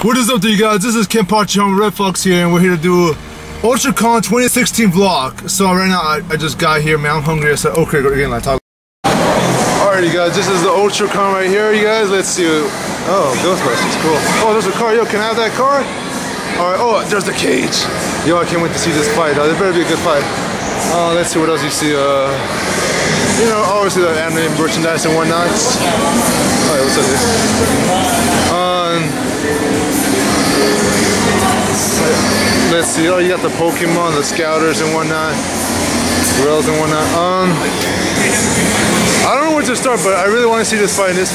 What is up, to you guys? This is Kenpachi Redfox here, and we're here to do UltraCon 2016 vlog. So right now, I, I just got here, man. I'm hungry. I said, okay, again, like talk. Alright, you guys, this is the UltraCon right here, you guys. Let's see. Oh, Ghostbusters, cool. Oh, there's a car. Yo, can I have that car? Alright, oh, there's the cage. Yo, I can't wait to see this fight. Uh, it better be a good fight. Uh, let's see what else you see. Uh, you know, obviously the anime merchandise and whatnot. Alright, what's up, dude? See. Oh, you got the Pokemon, the Scouters and whatnot, Rails and whatnot. Um, I don't know where to start, but I really want to see this fight. This,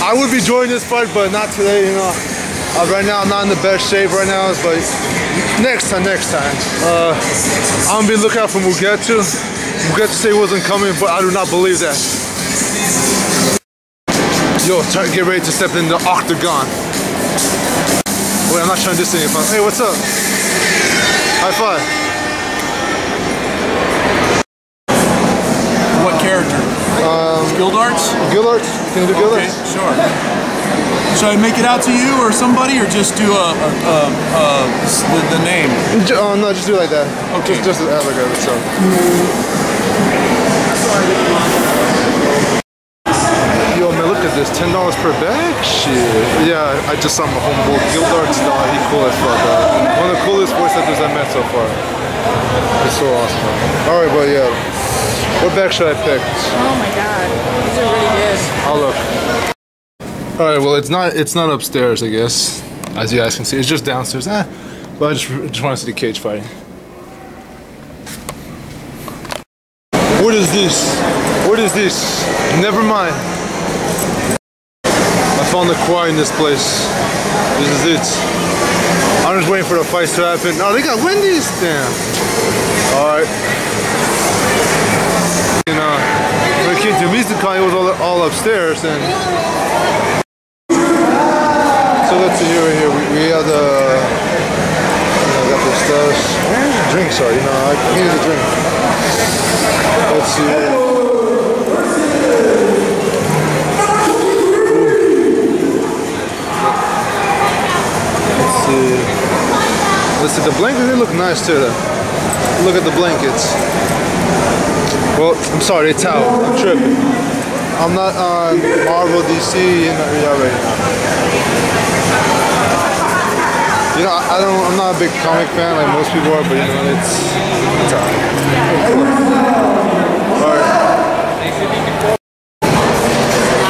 I would be joining this fight, but not today. You know, uh, right now I'm not in the best shape right now, but next time, next time. Uh, I'm gonna be looking out for Mugetsu. Mugetsu say wasn't coming, but I do not believe that. Yo, try get ready to step in the octagon. Wait, I'm not trying to diss anyone. Hey, what's up? High five. What character? Um, Gildarts? Guild Arts? Can you do Guild Okay, Arts? sure. Should I make it out to you or somebody, or just do a, a, a, a the, the name? Oh, no, just do it like that. Okay. Just, just like that, so. Yo, man, look at this. $10 per bag? Shit. Yeah, I just saw my homeboy Gildarts dog. He cool as fuck, dog. One of the coolest voice actors I met so far. It's so awesome. Alright, but yeah. What bag should I pick? Oh my god, these are really good. I'll look. All right. Well, it's not. It's not upstairs, I guess. As you guys can see, it's just downstairs. Eh, but I just, just want to see the cage fighting. What is this? What is this? Never mind. Found the quiet in this place. This is it. I'm just waiting for the fights to happen. Oh, they got Wendy's. Damn. All right. You know, when it came to Mizukai, it was all, all upstairs, and so let's see here, right here. We, we have the, uh, you know, got the stuff. The drinks are? You know, I needed a drink. Let's see. See. Let's see. The blankets they look nice too. Though. Look at the blankets. Well, I'm sorry, it's out. I'm tripping. I'm not on Marvel, DC, you know, yeah, right. You know, I don't. I'm not a big comic fan like most people are, but you know, it's it's alright. Alright.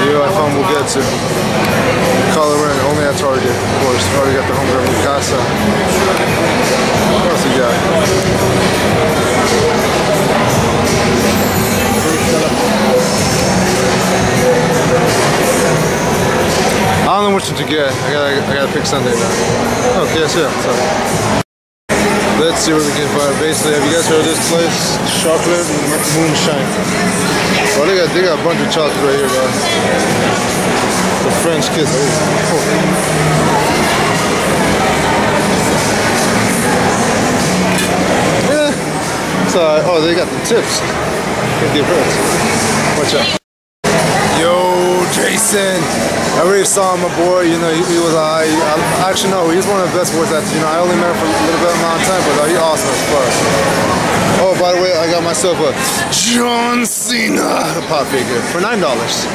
Yeah, I found Mugetsu. Color in, only at Target, of course. Already got the home from Casa. What else we got? I don't know which one to get. I gotta, I gotta pick Sunday now. Okay, oh, that's it. So, let's see what we can find. Basically, have you guys heard of this place? Chocolate moonshine. Oh, they got, they got a bunch of chocolate right here, guys. The French kiss. Yeah. So, oh, they got the tips. Give. Watch out. Yo, Jason. I already saw him, my boy. You know, he, he was I, I actually no, he's one of the best boys that you know. I only met him for a little bit amount of time, but uh, he's awesome as fuck. Oh, by the way, I got myself a John Cena pop figure for nine dollars,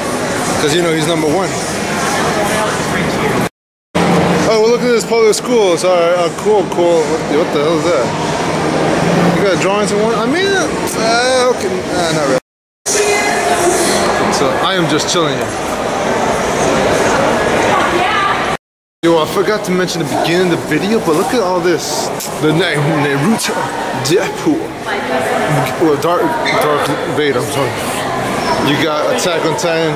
because you know he's number one. Oh, well, look at this public school. All right. Uh, cool, cool. What the, what the hell is that? You got drawings in one? I mean, uh, okay, uh, not really. So I am just chilling here. Yo, I forgot to mention the beginning of the video, but look at all this. The name Naruto, Deadpool, well, Dark, Dark Vader, I'm sorry. You got Attack on Titan,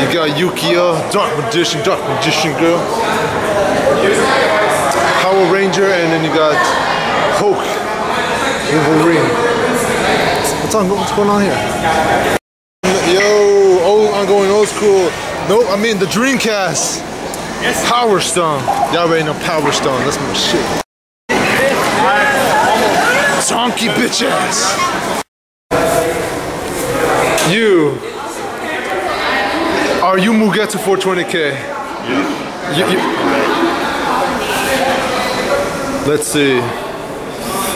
you got Yu-Gi-Oh, Dark Magician, Dark Magician Girl, Power Ranger, and then you got Hulk, Wolverine. What's, on, what's going on here? Yo, old, I'm going old school. Nope, I mean the Dreamcast. Yes. Power Stone. Y'all already know Power Stone. That's my shit. Chonky bitch ass. You. Are you Mugetsu 420k? You- you- let's see.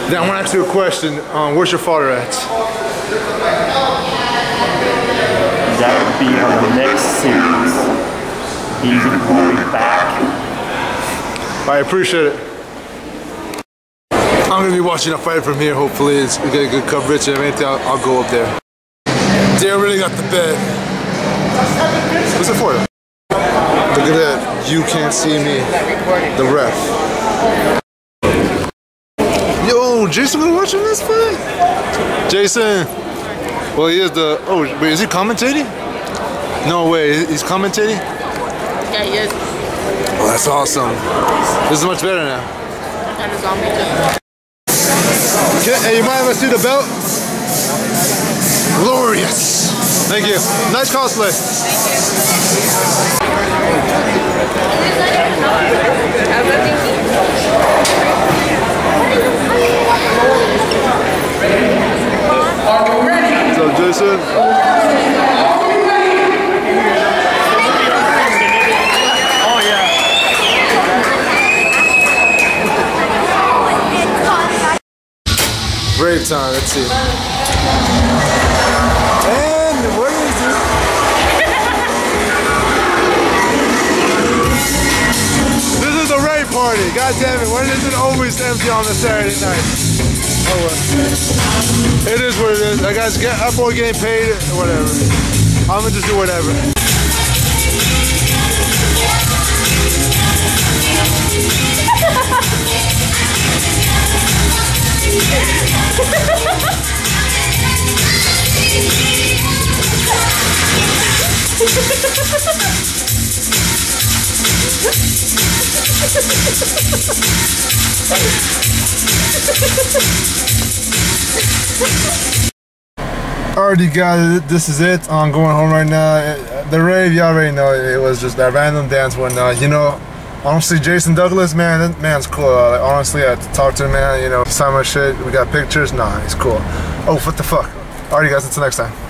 Then I want to ask you a question. Um, where's your father at? That would be on the next series. He's will be back. I appreciate it. I'm gonna be watching a fight from here. Hopefully, it's, we get good coverage. If anything, I'll, I'll go up there. They really got the bed. What's it for? Look at that. You can't see me. The ref. Yo, Jason, gonna watching this fight? Jason. Well, he is the. Oh, wait, is he commentating? No way. He's commentating. Yeah, he is. Oh, that's awesome. This is much better now. And a zombie. Okay, hey, you might if I see the belt? Glorious. Thank you. Nice cosplay. How's that thinking? What's up, Jason? Oh yeah. Brave time, let's see. And what is it? This is a rave party. God damn it. When is it always empty on a Saturday night? Oh well. It is what it is. I guess get up or getting paid, or whatever. I'm gonna just do whatever. Alrighty guys, this is it. I'm going home right now. The rave, y'all already know, it was just that random dance one. Uh, you know, honestly, Jason Douglas, man, that man's cool. Uh, honestly, I talked to him, man, you know, sign my shit. We got pictures. Nah, he's cool. Oh, what the fuck? Alrighty guys, until next time.